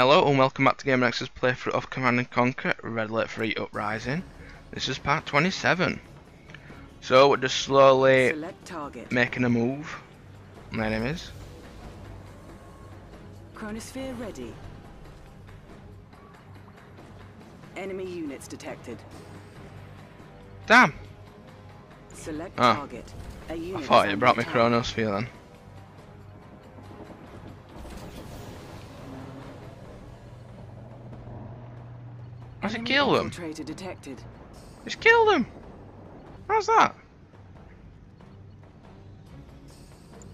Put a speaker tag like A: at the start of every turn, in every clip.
A: Hello and welcome back to Game Nexus playthrough of Command and Conquer Red Alert 3 Uprising. This is part 27. So we're just slowly making a move. My name is.
B: Chronosphere ready. Enemy units detected.
A: Damn!
B: Select
A: Ah.
B: target.
A: I thought you brought me. Chronosphere then. How's he
B: Enemy
A: kill them?
B: infiltrator detected.
A: He's killed him! How's that?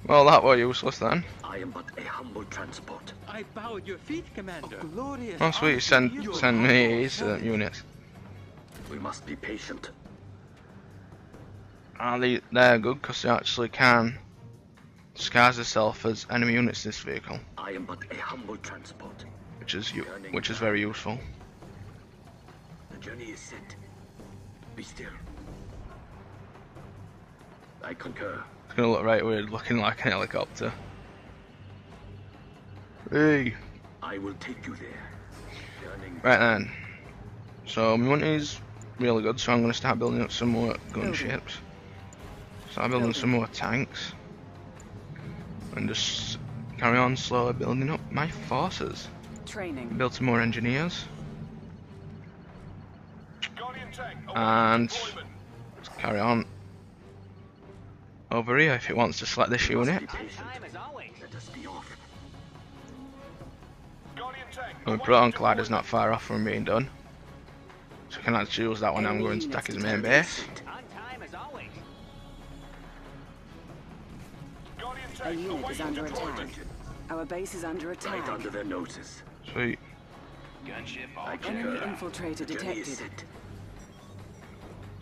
A: Well, that was useless then.
C: I am but a humble transport.
D: I bow at your feet, Commander. glorious
A: Oh sweet, send, send me his uh, units.
C: We must be patient.
A: Ah, they, they're good because they actually can disguise themselves as enemy units this vehicle,
C: I am but a humble transport.
A: which is which is very useful.
C: The journey is set. Be still. I concur.
A: It's gonna look right weird looking like an helicopter. Hey,
C: I will take you there. Yearning
A: right then. So my money is really good, so I'm gonna start building up some more gunships. Start building some more tanks. And just carry on slowly building up my forces.
B: Training.
A: Build some more engineers. And let's carry on over here if it wants to select this
C: We must
A: unit.
C: be patient. Let us be.
A: And Proton Collider's not far off from being done. So I can actually use that when I'm going to attack his main base.
B: A unit is under attack. Our base is under
C: Right
B: attack.
C: under their noses.
A: Sweet.
C: I
B: Enemy infiltrator
C: The journey is
B: detected.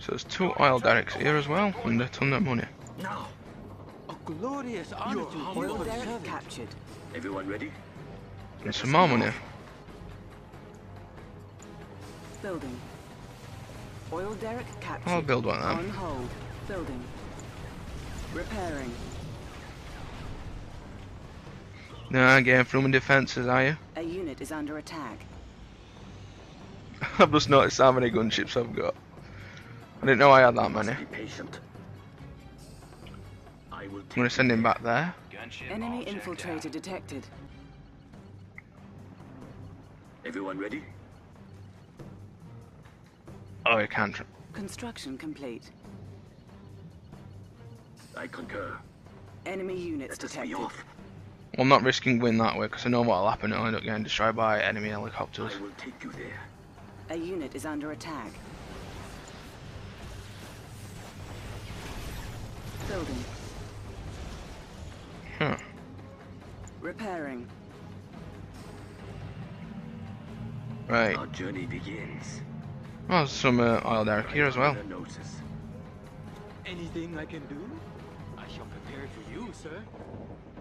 C: Set.
A: So there's two oil derricks here as well, and a ton of money.
C: Now,
D: A glorious honor to
B: Oil derrick captured.
C: everyone ready?
A: And some more money.
B: Building. Oil derrick captured.
A: I'll build one then.
B: On hold. Building. Repairing.
A: Nah, getting from defences, are you?
B: A unit is under attack.
A: I've just noticed how many gunships I've got. I didn't know I had that
C: Must
A: many.
C: be patient. I will
A: I'm gonna send him back there.
B: Enemy infiltrator detected.
C: Everyone ready?
A: Oh, he can't.
B: Construction complete.
C: I concur.
B: Enemy units
C: Let us be
B: detected.
C: off.
A: Well, I'm not risking win that way because I know what'll happen. I'll end up getting destroyed by enemy helicopters.
C: I will take you there.
B: A unit is under attack. Building.
A: Huh.
B: Repairing.
A: Right.
C: Our journey begins.
A: Oh, some uh, oil derrick here as well.
C: Under their noses.
D: Anything I can do? I shall prepare for you, sir.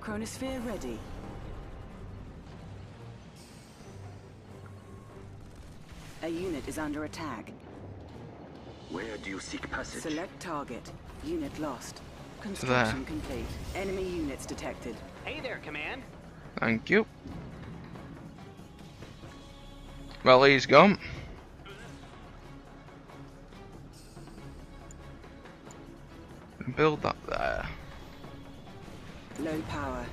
B: Chronosphere ready. A unit is under attack.
C: Where do you seek passage?
B: Select target. Unit lost. Construction complete. Enemy units detected.
E: Hey there, Command.
A: Thank you. Well, he's gone. Build that there.
B: Low power.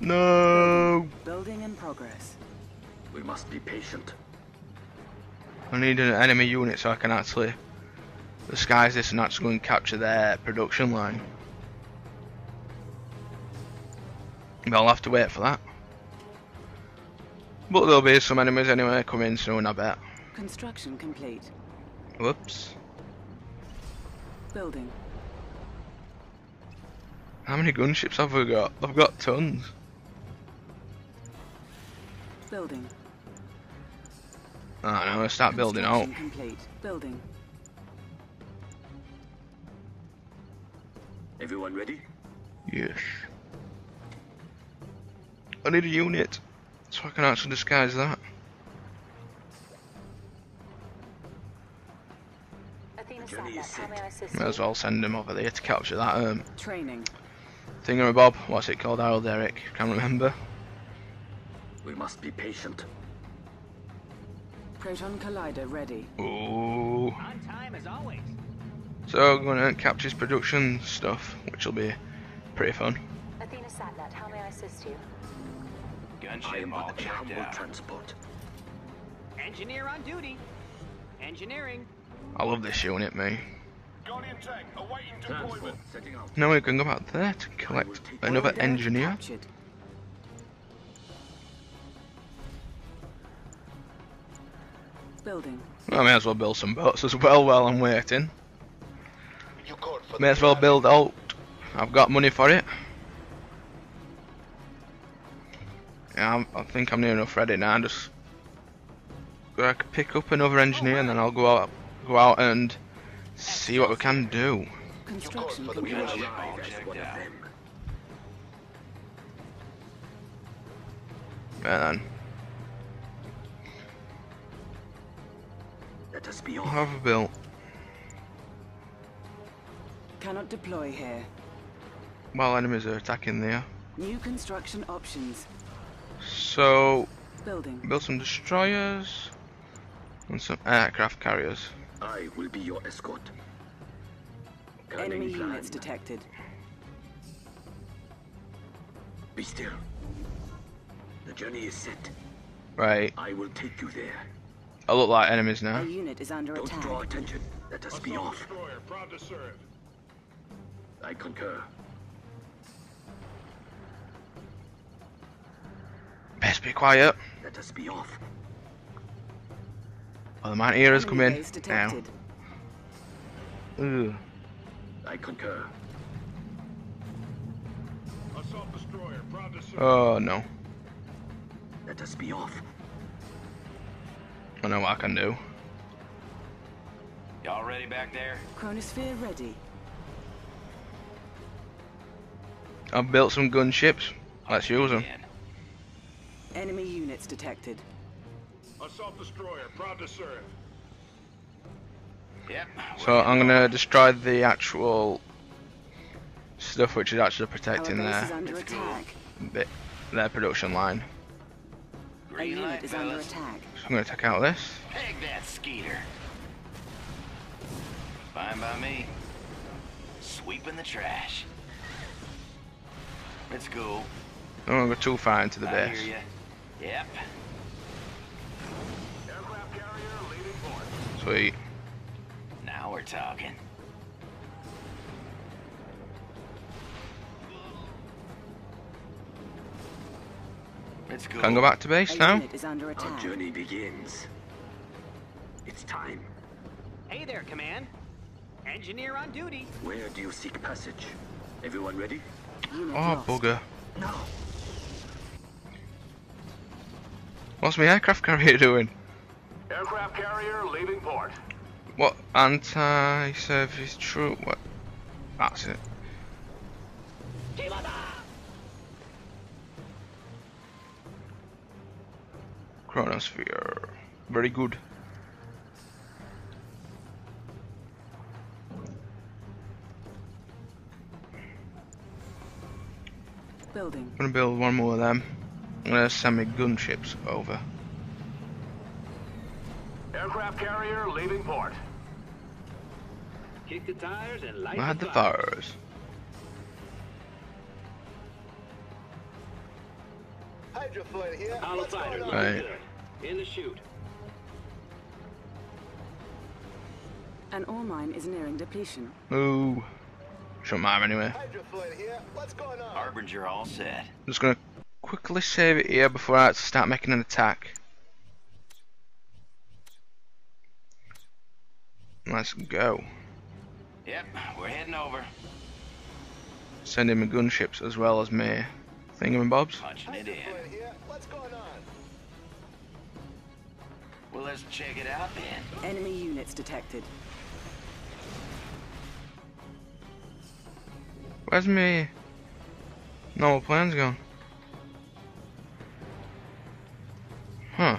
A: No!
B: Building in progress.
C: We must be patient.
A: I need an enemy unit so I can actually disguise this and actually go and capture their production line. But I'll have to wait for that. But there'll be some enemies anyway coming soon, I bet.
B: Construction complete.
A: Whoops.
B: Building.
A: How many gunships have we got? I've got tons.
B: Building.
A: Ah, I know, start building out.
B: Complete. Building.
C: Everyone ready?
A: Yes. I need a unit so I can actually disguise that.
F: Athena
C: Journey is
F: how may I assist
A: as well send him over there to capture that um
B: Training.
A: thingamabob. What's it called? Harold Eric. Can't remember.
C: We must be patient.
B: Proton Collider ready.
A: Ooh.
E: On time as always.
A: So I'm gonna capture his production stuff, which will be pretty fun.
F: Athena Satnet, how may I assist you?
C: I
E: Gunship
C: am
E: all
C: but a
E: checked
C: humble
E: out.
C: transport.
E: Engineer on duty. Engineering.
A: I love this unit, me.
G: Guardian tank awaiting
C: Transport
G: deployment.
C: setting out.
A: Now we can go back there to collect another engineer.
B: Captured. Building.
A: I may as well build some boats as well while I'm waiting.
G: You
A: May as well build out. I've got money for it. Yeah, I'm, I think I'm near enough ready now. Just gotta pick up another engineer and then I'll go out, go out and see what we can do.
B: Construction
G: for
B: complete.
C: Arrive
E: all
C: as
E: checked
C: one of
E: out.
C: them.
A: Yeah, then
C: Let us be
A: what
C: off.
A: have I built?
B: Cannot deploy here.
A: While enemies are attacking there.
B: New construction options.
A: So
B: Building.
A: build some destroyers and some aircraft carriers.
C: I will be your escort. Cunning
B: Enemy
C: plan.
B: units detected.
C: Be still. The journey is set.
A: Right,
C: I will take you there.
A: I look like enemies now.
B: A unit is under
C: Don't draw attention. Let us be off.
G: destroyer, proud to serve.
C: I concur.
A: Best be quiet.
C: Let us be off.
A: Oh, the Mountaineers come
B: Enemy
A: in now.
B: detected.
A: Ugh.
C: I concur.
G: Assault destroyer, proud to serve.
A: Oh no.
C: Let us be off.
A: I know what I can do.
E: Y'all ready back there?
B: Chronosphere ready.
A: I've built some gunships. Let's use them.
B: Enemy units detected.
G: Assault destroyer, proud to serve.
E: Yep.
A: So I'm gonna destroy the actual stuff which is actually
B: Our
A: protecting
B: base is
A: their
B: under attack.
A: bit, their production line.
B: A
E: Green
B: unit
E: light,
B: is under attack.
A: So I'm gonna take out this.
E: Peg that skeeter. Fine by me. Sweeping the trash. Let's go.
A: I don't wanna go too far into the
E: I
A: base.
E: hear ya. Yep.
G: Aircraft carrier leaving port.
A: Sweet.
E: Now we're talking. Let's go.
A: Can go back to
B: A
A: base now?
B: unit is under
C: Our
B: attack.
C: journey begins. It's time.
E: Hey there, Command. Engineer on duty.
C: Where do you seek passage? Everyone ready?
B: Unit
A: Oh
B: lost.
A: bugger. What's my aircraft carrier doing?
G: Aircraft carrier leaving port.
A: What anti-service troop? What? That's it. Chronosphere. Very good.
B: Building.
A: I'm gonna build one more of them. I'm gonna send my gunships over.
G: Aircraft carrier leaving port.
E: Kick the tires and light
A: Light the fires.
G: Hydrofoil here.
E: Apollo fighter looking
A: Right.
E: In the chute.
B: An ore mine is nearing depletion.
A: Ooh. Shouldn't matter anyway.
G: Hydrofoil here. What's going on?
E: Harbinger all set.
A: I'm just gonna quickly save it here before I start making an attack. Let's go.
E: Yep, we're heading over.
A: Send in my gunships as well as me. thingamabobs.
E: Punching it in.
G: What's going on?
E: Well, let's check it out then.
B: Enemy units detected.
A: Where's me normal planes gone? Huh.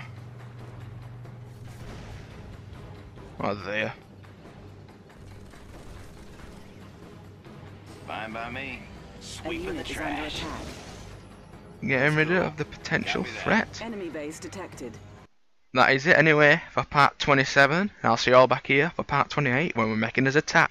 A: Oh, there.
E: Fine by me.
B: A
E: Sweeping the
B: unit is under
E: trash.
A: getting rid of the potential threat.
B: Enemy base detected.
A: That is it anyway for part 27. I'll see you all back here for part 28 when we're making his attack.